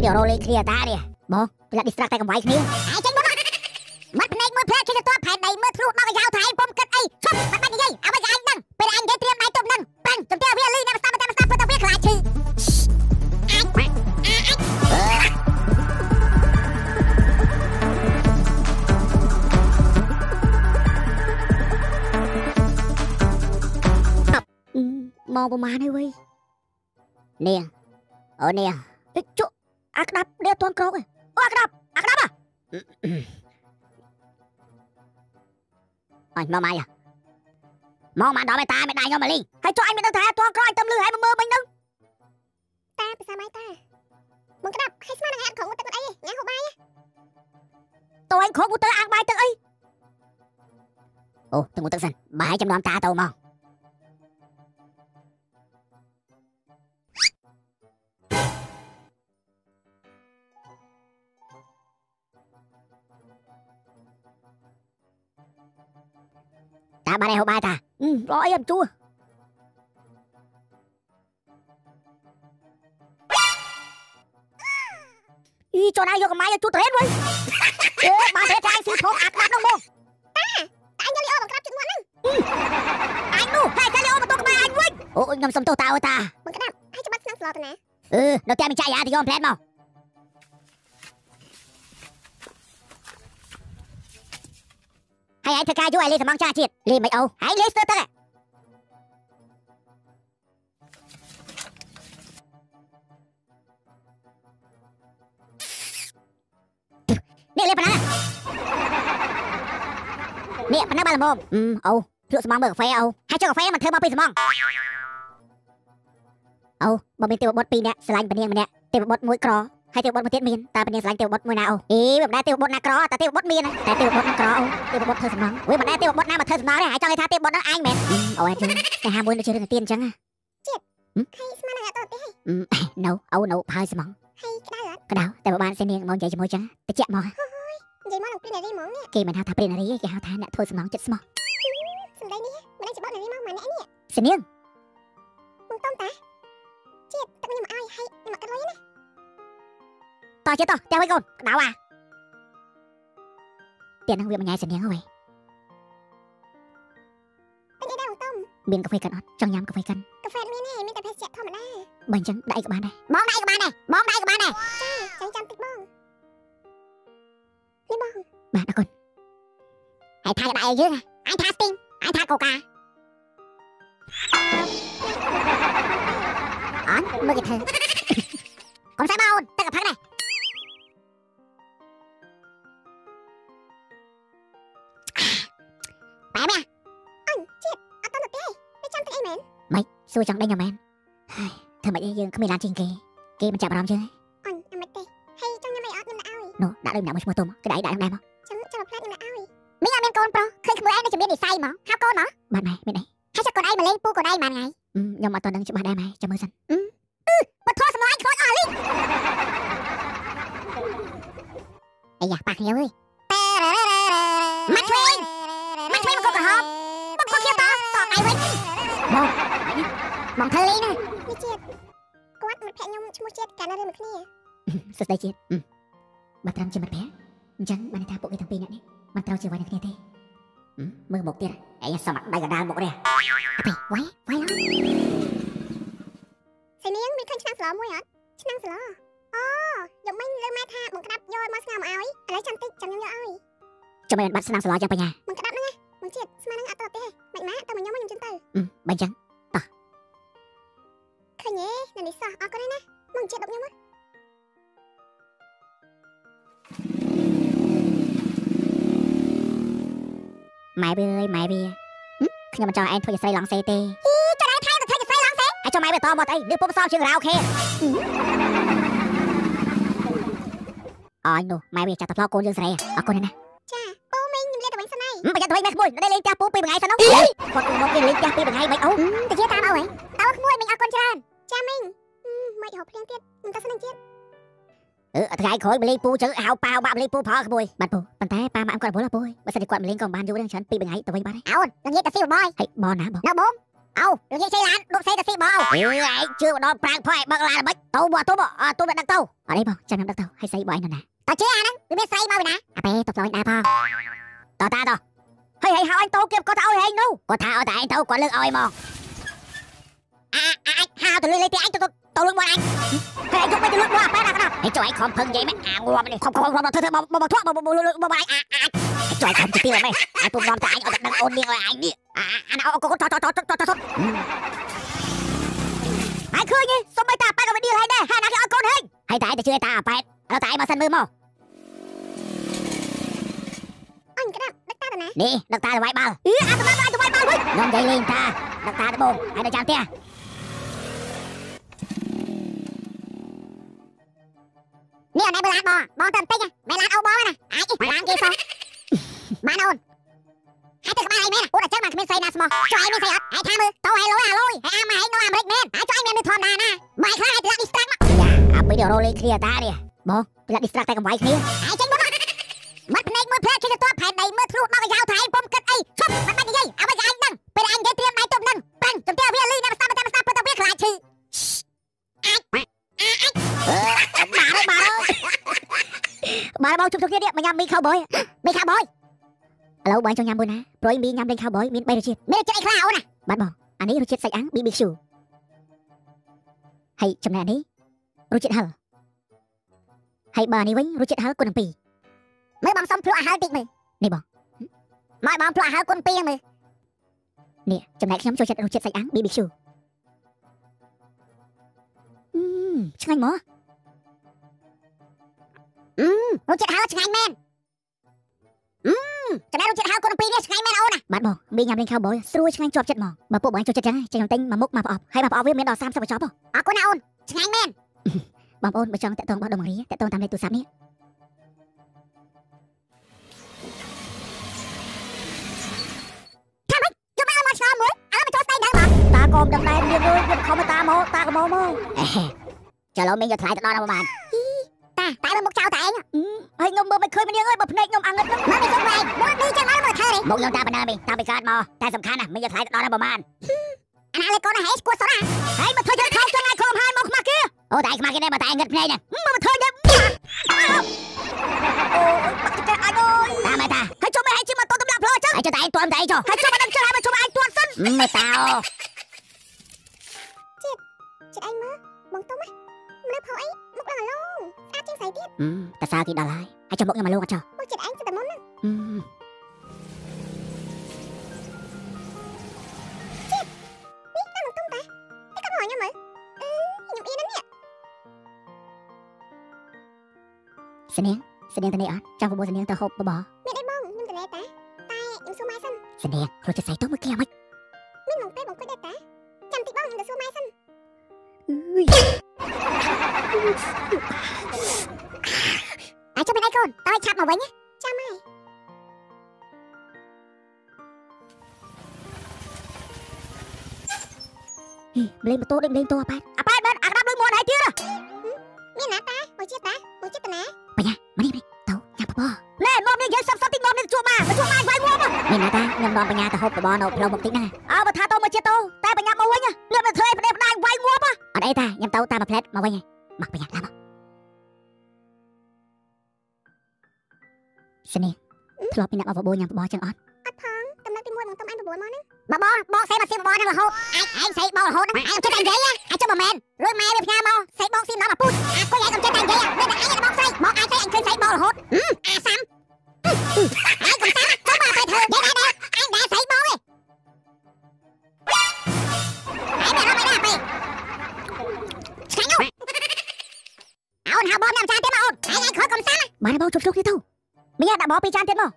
ពីនេះរោលេងគ្នាតានេះបងប្រឡាក់ distract តែកំវាយគ្នាហើយចេញមកមាត់ភ្នែកមើលផ្លែគេទៅតផែនដីមើលធ្លុះមកកយ៉ាវថៃពុំគិតអីឈប់បាត់បាត់និយាយអ្វីក៏អញដឹងពេលអញនិយាយត្រៀមដៃទប់នឹងប៉ាំងជំទាវវាលីអ្នកស្ដាប់តែស្ដាប់ទៅវាខ្លាចឈឺមកប្រមាណហើយវៃនាងអូនាងជក់ អាក្តាប់នេះអត់ទាន់ក្រោកទេអូអាក្តាប់អាក្តាប់អ្ហ៎អញមកម៉ាយមកមកដល់ឯតាមេដៃខ្ញុំមកលីហើយចុះអញមានដឹងថាអត់ទាន់ក្រោកអញទៅលឺហើយមកមើលមិញហ្នឹងតាភាសាម៉ៃតាបងក្តាប់ឲ្យស្មាននឹងអាត់ក្រុងទឹកអីញ៉ាំហូបបាយតើអញខកទៅអាំងបាយទឹកអីអូទឹកមកទឹកសិនបាយចំនួនតាទៅមក តាបានឯហូបបាយតាអឺរកអីអត់ជួអីចូលណាយកកំាយឲ្យជួត្រេនវិញអេបានទេតែអញស៊ីធំអាក្បាត់នោះមកតាអញយកលីអូបងក្តាប់ជិតមាត់ហ្នឹងអញនោះតែតែយកមកទុកក្ហើយឯងធ្វើការយូរឯងលេសំងចាជាតិលេមិនអូឯងលេស្ទើរទឹកនេះលេប៉ុណ្ណានេះប៉ុណ្ណាបាល់ល្មមអឺអូភ្លក់សំងមើលកាហ្វេអូហើយចុះកាហ្វេមិនធ្វើមកពីសំងអូបើមានទេវបុត្រពីរនាក់ស្រឡាញ់ពនាងម្នាក់ទេវបុត្រមួយក្រ ហើយទេវបុត្រមួយទៀតមានតើពនាងស្រឡាញ់ទេវបុត្រមួយណាអូអេមិនដែរទេវបុត្រណាក្រតែទេវបុត្រមានតែទេវបុត្រណាក្រអូទេវបុត្រធ្វើសំណងវិញមិនដែរទេវបុត្រណាមកធ្វើសំណងទេហើយចង់ឲ្យថាទេវបុត្រហ្នឹងឯងមែនអូអែយើងតែហាមួយនៅជឿរឿងទៀនអញ្ចឹងឲ្យស្មាននឹងអាត់ទៅទេណូអូណូហើយសំងឲ្យក្តៅអត់ក្តៅតែបើបានសេនាងមកនិយាយជាមួយអញ្ចឹងតិចមកនិយាយមកនឹងព្រីនារីហ្មងនេះគេមិនហៅថាព្រានារីគេហៅថាអ្នកធ្វើសំណងចិត្តស្មោះសំដីនេះមិនដឹងច្បាប់នារីមកម៉ែនេះនេះសេនាងបងតុំតាជាតិទឹកខ្ញុំឲ្យឲ្យខ្ញុំអត់កាត់លុយណា តោះចេះតោះតែវិញកូនក្តៅអាទៀនហ្នឹងវាមិនញ៉ៃសេនាងហើយពេលនេះដែរបងតុំមានកាហ្វេកិនអត់ចង់ញ៉ាំកាហ្វេកិនកាហ្វេមានទេមានតែភេសជ្ជៈធម្មតាបើអញ្ចឹងដាក់អីក៏បាន មែនសួរចង់ដេញយ៉ាងមែនហើយធ្វើម៉េចយើងគ្មានឡានជាងគេគេមិនចាប់អារម្មណ៍យើងអញអាមិនទេហើយចង់ញ៉ាំអីអត់ខ្ញុំដាក់ឲ្យនោះដាក់ដូចម្នាក់មួយឈ្មោះទុំគេដាក់អីដាក់ដែរមកចាំចាំផ្លែខ្ញុំដាក់ឲ្យមីងអត់មានកូនប្រុសឃើញក្មួយឯងនៅជំនាញនិស័យមកហៅកូនមកបាទម៉ែមានអីហើយចុះកូនឯងមកលេងពូកូនឯងបានថ្ងៃខ្ញុំអត់តដឹងច្បាស់ដែរម៉ែចាំមើលសិនអឺបើធေါ်សម្លាញ់ខូចអស់លីអាយ៉ាប៉ះគ្នាអើយមកឆ្វេង មកធ្វើលីណានេះជាតិគាត់មិត្តភក្តិខ្ញុំឈ្មោះជាតិកាលនៅរៀនមួយគ្នាសួស្ដីជាតិបើត្រឹមជាមិត្តភក្តិអញ្ចឹងបានន័យថាពួកគេទាំងពីរនាក់នេះមិនត្រូវជាវាយនឹងគ្នាទេមើលមុខទៀតអាយ៉ាសមដៃកដាលមុខនេះអីវាយវាយឡើយសៃនាងមានឃើញឆ្នាំងស្លមួយអត់ឆ្នាំងស្លអូយកមិញលើម៉ែថាបងក្តាប់យកមកស្ងោមឲ្យឥឡូវចាំតិចចាំខ្ញុំយកឲ្យចាំមិនបាត់ស្នាមស្លោយ៉ាងបញ្ញាបងក្តាប់ហ្នឹងណាបងជាតិស្មាននឹងអត់ទៅទេមិនម៉ាទៅមកខ្ញុំមកខ្ញុំជិនទៅបើអញ្ចឹងឃើញទេ នៅនេះសោះអរគុណណាបងជាតិដប់ខ្ញុំមកម៉ែវាអើយម៉ែវាខ្ញុំមិនចង់ឯងធ្វើជាស្រីឡងសេទេចរៃថៃទៅធ្វើជាស្រីឡើងសេហើយចុះម៉ែវាតមកអីនេះពុំសោមជាងរ៉ាអូខេអញនោះម៉ែវាចាក់តផ្លោកកូនយើងស្រីអរគុណណាចាពូមីងខ្ញុំលេទៅវិញសិនហើយប្រយ័ត្នទៅវិញម៉ែក្មួយនៅលេងផ្ទះពូពីមួយថ្ងៃសិននោះគាត់គឺមកគេលេងផ្ទះពីមួយថ្ងៃមិនអូទៅជាតាមអោហ៎តើក្មួយមីងអរគុណច្រើន ចាមីងមិនហៅភ្លៀងទៀតខ្ញុំទៅសិននឹងជាតិអឺថ្ងៃក្រោយមកលេងពូជើហៅប៉ាវបាក់លេងពូផលក្មួយបាទពូប៉ុន្តែប៉ាម៉ាក់គាត់រវល់ពូបើសិនជាគាត់មកលេងក៏បានយូរដែរច្រើនពីមួយថ្ងៃទៅវិញបាទអូននឹងនិយាយទៅស៊ីបយហើយបងណាបងនៅបងអោលោកយាយជ័យឡានដប់សេទៅស៊ីបងអើឯងជឿម្ដងប្រាំងផោះឯងបើកឡានល្បិចទៅមកទៅមកអើទៅដឹកទៅអត់ទេបងចាំខ្ញុំដឹកទៅឲ្យស្អីបងឯងនៅណាតើជឿអាហ្នឹងវាមានស្រីមកពីណាអាពេលទៅផ្លូវដែរផងតតាតហើយហើយហៅអញទៅគៀបគាត់ទៅឲ្យឯងនោះគាត់ថាឲ្យតែឯងទៅគាត់លើកឲ្យមក អាអាអញហៅទៅលើលេទីអញទៅទៅលើកមកអញហើយយកមកទៅលើកមកអាប៉ែដាក់ណាហើយចុះឯងខំភឹងនិយាយមែនអាងួមនេះខំខំខំធ្វើធ្វើមកមកធ្វើមកមកលើកមកអញអាអាចុះឯងខំទៅទៀតមែនអញពុំនាំតែអញឲ្យតែដឹងអូននាងឲ្យអញនេះអាអាអូកូនតតតតតតហើយឃើញសុំមិនតាប៉ែក៏មិនឌីលហើយដែរហើយណាគេឲ្យកូនហេងហើយតែឯងទៅជឿតាអាប៉ែឥឡូវតែឯងមកសិនមើលមកអញក្តាប់ដឹកតាទៅណានេះដឹកតាទៅវាយបាល់អឺអាទៅបាល់អាទៅវាយបាល់វិញខ្ញុំនិយាយលេងតាដឹកតាទៅបងហើយនៅចាំផ្ទះ នបងបងទៅបន្តិចមែនឡានអូបងណាអាចឡានគេសោះបានអូនហើយទៅក្បាលអីមែនអូនអញ្ចឹងមកគ្មានស្រីណាស្មោះចុះឯងមានស្រីអត់ឯងថាមើលទៅឲ្យលុយអាលុយហើយអាមកឯងនៅអាមេរិកមែនហើយចុះឯងមាននៅធម្មតាណាមកខ្លះឯងទៅដាក់ distract មកយ៉ាអាពីររោលេងគ្នាតានេះបងពីឡា distract តែកំវាយគ្នាឯងចេញមកមាត់ភ្នែកមួយផ្លែគេទៅទប់ផែនដីមើលធ្លុះដល់អាយ៉ាវថៃពុំគិតអីឈប់មិនបាច់និយាយអ្វីក៏ឯង បាទបងជុំជុំគ្នានេះមកញ៉ាំមីខៅបយមីខាបយឥឡូវបងចង់ញ៉ាំមួយណាព្រោះមីញ៉ាំលេងខៅបយមាន3រសជាតិមានចិត្តអីខ្លះអូនណាបាទបងអានេះរសជាតិសាច់អាំង BBQ ហើយចំណែកនេះរសជាតិហឹលហើយបើអានេះវិញរសជាតិហឹលគុណ7មើលបងសុំភ្លក់អាហារតិចមើលនេះបងមកបងភ្លក់អាហារគុណ2ហ្នឹងមើលនេះចំណែកខ្ញុំចូលចិត្តរសជាតិសាច់អាំង BBQ អឺមឆ្ងាញ់មក រសជាតិហាវឆ្ងាញ់មែនអឺមចំណែករសជាតិហាវគុណ2នេះឆ្ងាញ់មែនអូនណាបាទបងមីញ៉ាំលេងខៅបយស្រួលឆ្ងាញ់ជាប់ចិត្តហ្មងបើពួកបងចូលចិត្តចឹងចេញមកទិញមកមុខមកប្រអប់ហើយមកប្រអប់វាមានដល់30កញ្ចប់ហ៎អរគុណណាអូនឆ្ងាញ់មែនបងប្អូនបើចង់តាក់ទងបោះដុំរីតាក់ទងតាមលេខទូរស័ព្ទនេះយកមកមកឆ្លងមួយឥឡូវមកចូលស្ដីដឹងបងតាកុំដឹងដែរមានលុយវាខំតាមកតាកុំមកអេចាឡូវមីងយកថ្លៃទៅដល់ដល់ប្រហែលតាតែមើលមុខចោលតែឯងហើយ ខ្ញុំមើលមិនឃើញមាននាងអើយបើភ្នែកខ្ញុំអាងឹតហ្នឹងមើលមានសុខវែងមើលឌីចឹងមកមើលធ្វើនេះមកខ្ញុំតាបណ្ណាមីងតាពីកើតមកតែសំខាន់ណាស់មីងយកថ្លៃទៅដល់ដល់ប្រហែលអាណាលេកូនហេស្គួតសរណាហើយមកធ្វើយ៉ាងខំចឹងឲ្យខំហើយមកខ្មាស់គេអូតែឯងខ្មាស់គេដែរបើតែឯងងឹតភ្នែកហ្នឹងមកមកធ្វើយ៉ាងអូយបាក់ចកអញអើយតាមតាហើយចុះមិនឲ្យជិះមកតតម្លាក់ផ្លោចឹងហើយចុះតែឯងទាន់តែឯងចុះហើយចុះមិនដឹងចឹងហើយមកជុំឯងទាន់សិនមើលតាអូចិត្តឯងមើលបងទុំណា មើលផោអីមុខឡើងឡងស្អាតជាងស្រីទៀតតែសើគេដល់ហើយហើយចុះមកខ្ញុំមកលោកអត់ចុះមុខចិត្តឯងចិត្តតែមុនណានេះតាមបងទុំតាតែក៏មកញ៉ាំមើលអឺខ្ញុំអៀនណានេះស្នៀងស្នៀងទៅនេះអត់ចង់ប្របួស្នៀងទៅហូបបបរមានអីបងខ្ញុំទៅលេតាតែខ្ញុំសួរម៉ែសិនស្នៀងខ្លួនចិត្តស្អីទៅមើលគេអាម៉េច អើយអាចចុះមានអីកូនតើឲ្យឆាប់មកវិញណាចាំហើយលេងម៉ូតូដូចលេងតូអាប៉ែតអាប៉ែតមែនអាក្តាប់ដូចមួនហើយទៀតមានណាតាមកជាតិតាមកជាតិតាណាមកនេះមកនេះទៅញ៉ាំបបរណែមកនេះយើងសុំសុំតិចមកនេះជួបមកជួបមកវាយងាប់មានណាតាខ្ញុំដល់បញ្ញាទៅហូបបបរនៅផ្លូវមុខតិចណាអើបើថាទៅមកជាតិទៅតែបញ្ញាមកវិញខ្ញុំទៅធ្វើឲ្យប្តេប្តាយវាយងាប់អត់អីតាខ្ញុំទៅតាមមួយផ្លែតមកវិញ មកបញ្ញាឡាមកស្នេះធ្លាប់ពីអ្នកមកបបោញ៉ាំបបរចឹងអត់អត់ផងតំណែងទី1បងទុំឯង9មកហ្នឹងបបរបកសេមកស៊ីបបរហ្នឹងរហូតឯងឯងសេបបររហូតហ្នឹងឯងចិត្តតែនិយាយឯងចុះមិនមែនលុយម៉ែវាផ្ញើមកសេបកស៊ីដល់មកពូតអាគួយឯងកំចិត្តតែនិយាយមានតែឯងបកស្រីមកឯងសេអញឃើញសេបរហូតអាសាំឯងកំសាំចុះមកទៅធ្វើដែរដែរឯង បានបងជប់ជុកទៀតទៅមីយ៉ាដាក់បបពីចានទៀតមក